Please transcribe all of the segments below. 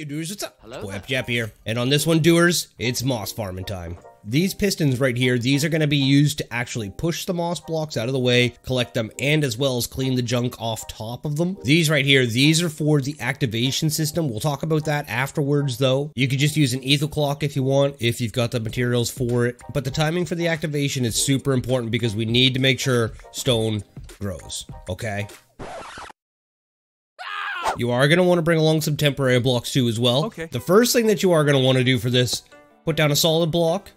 you doers, what's up? Hello Boy Chap here. And on this one, doers, it's moss farming time. These pistons right here, these are going to be used to actually push the moss blocks out of the way, collect them, and as well as clean the junk off top of them. These right here, these are for the activation system. We'll talk about that afterwards though. You could just use an ether clock if you want, if you've got the materials for it. But the timing for the activation is super important because we need to make sure stone grows, okay? You are going to want to bring along some temporary blocks too as well. Okay. The first thing that you are going to want to do for this, put down a solid block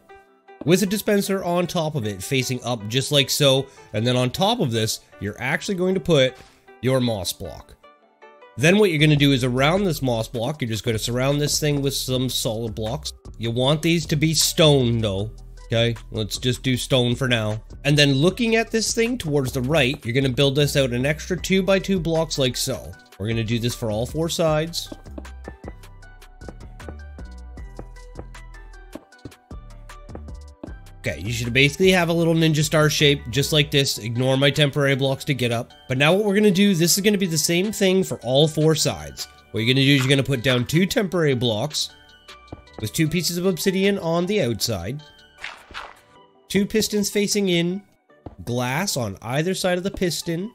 with a dispenser on top of it facing up just like so. And then on top of this, you're actually going to put your moss block. Then what you're going to do is around this moss block, you're just going to surround this thing with some solid blocks. You want these to be stone though. Okay, let's just do stone for now. And then looking at this thing towards the right, you're to build this out an extra 2 by 2 blocks like so. We're to do this for all four sides. Okay, you should basically have a little ninja star shape just like this. Ignore my temporary blocks to get up. But now what we're going to do, this is going to be the same thing for all four sides. What you're going to do is you're going to put down two temporary blocks with two pieces of obsidian on the outside, two pistons facing in, glass on either side of the piston,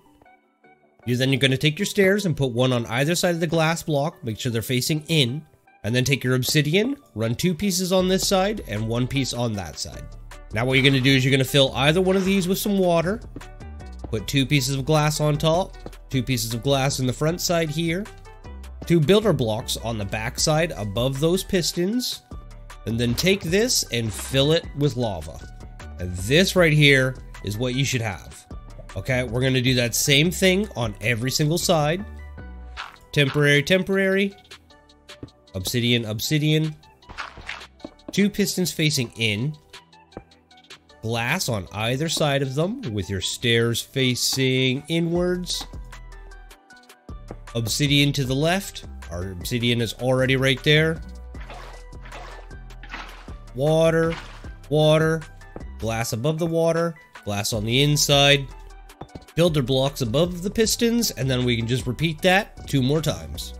you then you're going to take your stairs and put one on either side of the glass block, make sure they're facing in, and then take your obsidian, run two pieces on this side and one piece on that side. Now what you're going to do is you're going to fill either one of these with some water, put two pieces of glass on top, two pieces of glass in the front side here, two builder blocks on the back side above those pistons, and then take this and fill it with lava. This right here is what you should have. Okay, we're to do that same thing on every single side. Temporary, temporary. Obsidian, obsidian. Two pistons facing in. Glass on either side of them with your stairs facing inwards. Obsidian to the left. Our obsidian is already right there. Water, water, glass above the water, glass on the inside, builder blocks above the pistons, and then we can just repeat that two more times.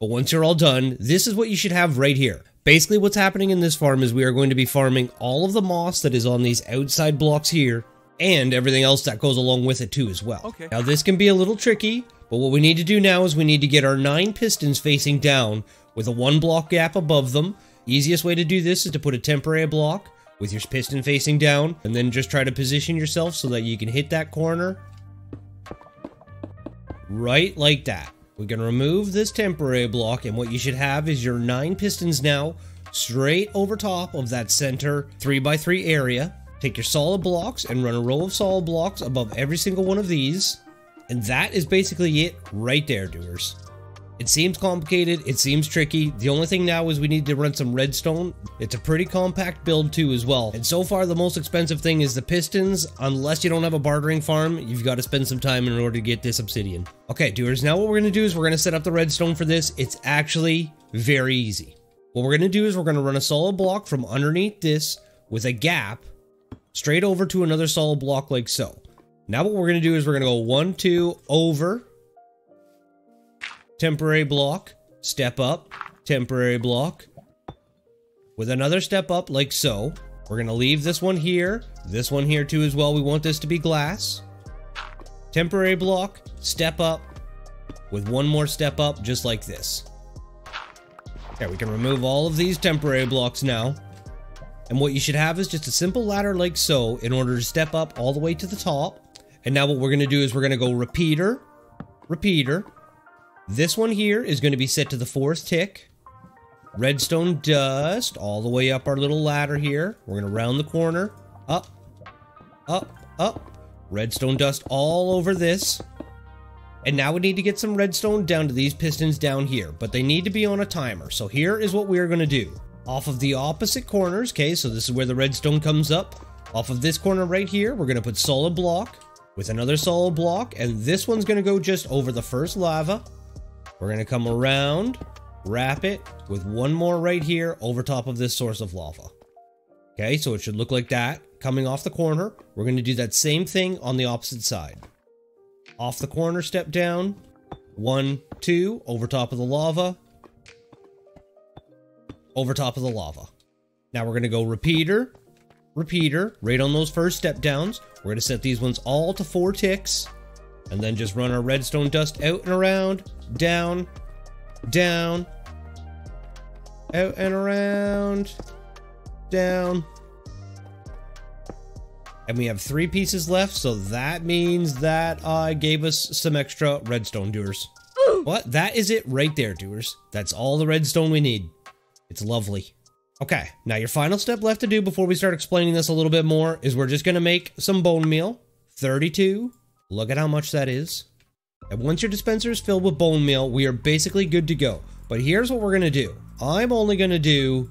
But once you're all done, this is what you should have right here. Basically what's happening in this farm is we are going to be farming all of the moss that is on these outside blocks here and everything else that goes along with it too as well. Okay. Now this can be a little tricky but what we need to do now is we need to get our nine pistons facing down with a one block gap above them. Easiest way to do this is to put a temporary block with your piston facing down and then just try to position yourself so that you can hit that corner. Right like that. We can remove this temporary block and what you should have is your nine pistons now straight over top of that center 3x3 area. Take your solid blocks and run a row of solid blocks above every single one of these. And that is basically it right there, doers. It seems complicated, it seems tricky. The only thing now is we need to run some redstone. It's a pretty compact build too as well. And so far the most expensive thing is the pistons. Unless you don't have a bartering farm, you've got to spend some time in order to get this obsidian. Okay, doers, now what we're going to do is we're going to set up the redstone for this. It's actually very easy. What we're going to do is we're going to run a solid block from underneath this with a gap straight over to another solid block like so. Now what we're going to do is we're going to go one, two, over, temporary block, step up, temporary block, with another step up like so. We're going to leave this one here, this one here too as well. We want this to be glass. Temporary block, step up, with one more step up just like this. Okay, we can remove all of these temporary blocks now. And what you should have is just a simple ladder like so in order to step up all the way to the top. And now what we're going to do is we're going to go repeater, repeater. This one here is going to be set to the fourth tick. Redstone dust all the way up our little ladder here. We're going to round the corner. Up, up, up. Redstone dust all over this. And now we need to get some redstone down to these pistons down here, but they need to be on a timer. So here is what we're going to do. Off of the opposite corners, okay, so this is where the redstone comes up. Off of this corner right here, we're going to put solid block with another solid block, and this one's going to go just over the first lava. We're going to come around, wrap it with one more right here over top of this source of lava. Okay, so it should look like that coming off the corner. We're going to do that same thing on the opposite side. Off the corner, step down. One, two, over top of the lava. Over top of the lava. Now we're going to go repeater, repeater, right on those first step downs. We're going to set these ones all to four ticks. And then just run our redstone dust out and around, down, down, out and around, down. And we have three pieces left, so that means that uh, gave us some extra redstone doers. What? That is it right there, doers. That's all the redstone we need. It's lovely. Okay, now your final step left to do before we start explaining this a little bit more is we're just going to make some bone meal. 32. Look at how much that is. And once your dispenser is filled with bone meal, we are basically good to go. But here's what we're going to do. I'm only going to do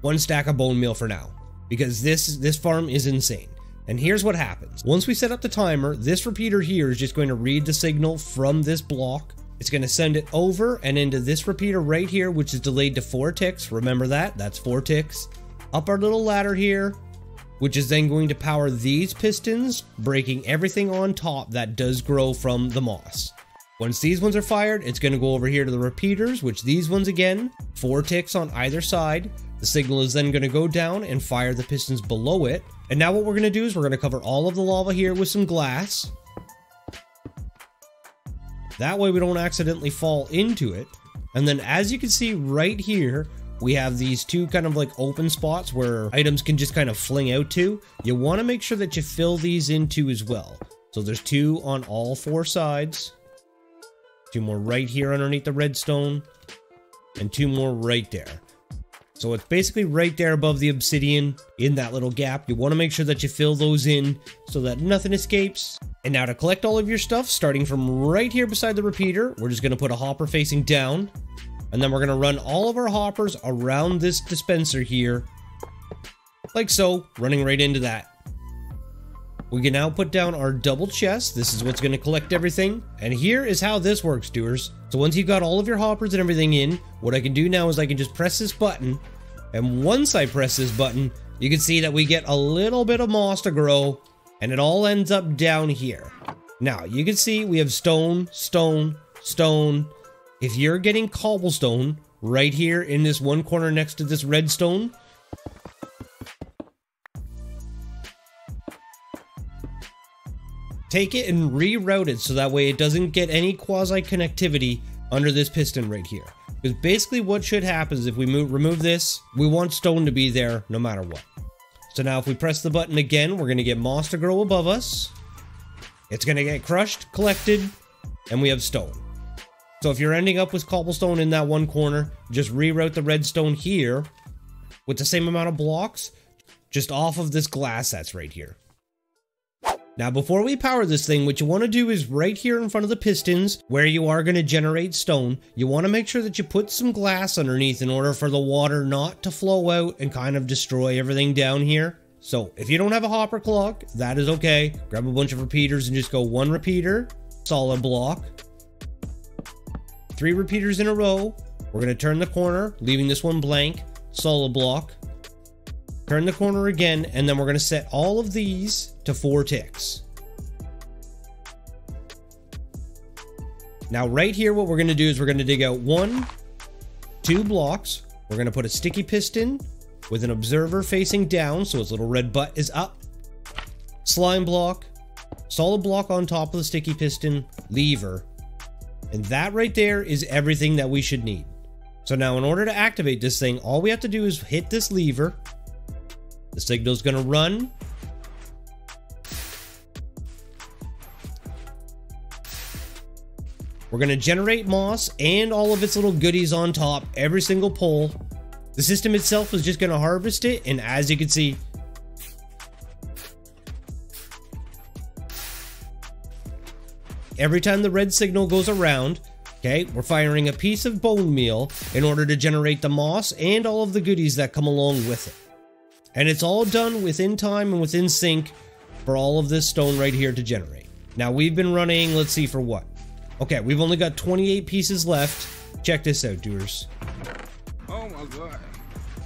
one stack of bone meal for now because this this farm is insane. And here's what happens. Once we set up the timer, this repeater here is just going to read the signal from this block. It's going to send it over and into this repeater right here, which is delayed to four ticks. Remember that? That's four ticks. Up our little ladder here, which is then going to power these pistons, breaking everything on top that does grow from the moss. Once these ones are fired, it's going to go over here to the repeaters, which these ones again, four ticks on either side. The signal is then going to go down and fire the pistons below it. And now what we're going to do is we're going to cover all of the lava here with some glass. That way we don't accidentally fall into it. And then as you can see right here, we have these two kind of like open spots where items can just kind of fling out to. You want to make sure that you fill these into as well. So there's two on all four sides. Two more right here underneath the redstone. And two more right there. So it's basically right there above the obsidian in that little gap. You want to make sure that you fill those in so that nothing escapes. And now to collect all of your stuff, starting from right here beside the repeater, we're just going to put a hopper facing down. And then we're going to run all of our hoppers around this dispenser here. Like so, running right into that. We can now put down our double chest. This is what's going to collect everything. And here is how this works, doers. So once you've got all of your hoppers and everything in, what I can do now is I can just press this button. And once I press this button, you can see that we get a little bit of moss to grow. And it all ends up down here. Now, you can see we have stone, stone, stone. If you're getting cobblestone right here in this one corner next to this redstone, take it and reroute it so that way it doesn't get any quasi connectivity under this piston right here. Because basically what should happen is if we move, remove this, we want stone to be there no matter what. So now if we press the button again, we're going to get moss to grow above us. It's going to get crushed, collected, and we have stone. So if you're ending up with cobblestone in that one corner, just reroute the redstone here with the same amount of blocks, just off of this glass that's right here. Now before we power this thing, what you want to do is right here in front of the pistons, where you are going to generate stone, you want to make sure that you put some glass underneath in order for the water not to flow out and kind of destroy everything down here. So if you don't have a hopper clock, that is okay. Grab a bunch of repeaters and just go one repeater, solid block, three repeaters in a row. We're going to turn the corner, leaving this one blank, solid block, turn the corner again, and then we're going to set all of these to four ticks. Now right here, what we're going to do is we're going to dig out one, two blocks. We're going to put a sticky piston with an observer facing down, so its little red butt is up. Slime block, solid block on top of the sticky piston, lever. And that right there is everything that we should need. So now in order to activate this thing, all we have to do is hit this lever, the signal's going to run. We're going to generate moss and all of its little goodies on top, every single pole. The system itself is just going to harvest it, and as you can see, every time the red signal goes around, okay, we're firing a piece of bone meal in order to generate the moss and all of the goodies that come along with it. And it's all done within time and within sync for all of this stone right here to generate. Now we've been running, let's see for what. Okay, we've only got 28 pieces left. Check this out, doers. Oh my god.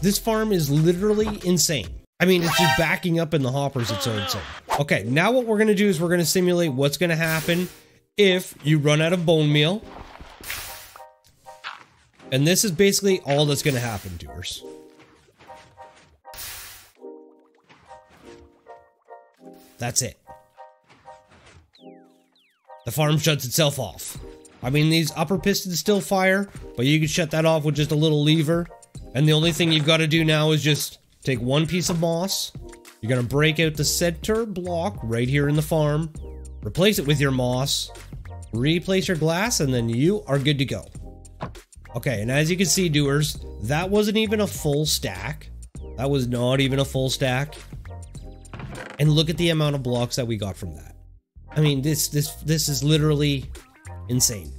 This farm is literally insane. I mean, it's just backing up in the hoppers. It's so insane. Okay, now what we're going to do is we're going to simulate what's going to happen if you run out of bone meal. And this is basically all that's going to happen, doers. That's it. The farm shuts itself off. I mean, these upper pistons still fire, but you can shut that off with just a little lever. And the only thing you've got to do now is just take one piece of moss. You're going to break out the center block right here in the farm. Replace it with your moss. Replace your glass, and then you are good to go. Okay, and as you can see, doers, that wasn't even a full stack. That was not even a full stack. And look at the amount of blocks that we got from that. I mean, this this this is literally insane.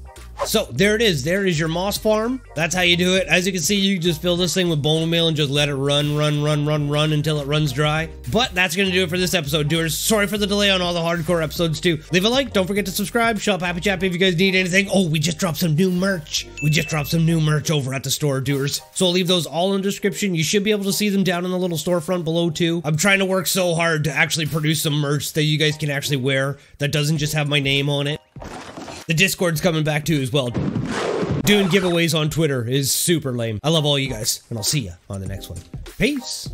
So there it is. There is your moss farm. That's how you do it. As you can see, you just fill this thing with bone meal and just let it run, run, run, run, run until it runs dry. But that's going to do it for this episode, doers. Sorry for the delay on all the hardcore episodes too. Leave a like. Don't forget to subscribe. Shop Happy Chappy if you guys need anything. Oh, we just dropped some new merch. We just dropped some new merch over at the store, doers. So I'll leave those all in the description. You should be able to see them down in the little storefront below too. I'm trying to work so hard to actually produce some merch that you guys can actually wear that doesn't just have my name on it. The Discord's coming back too as well. Doing giveaways on Twitter is super lame. I love all you guys, and I'll see you on the next one. Peace.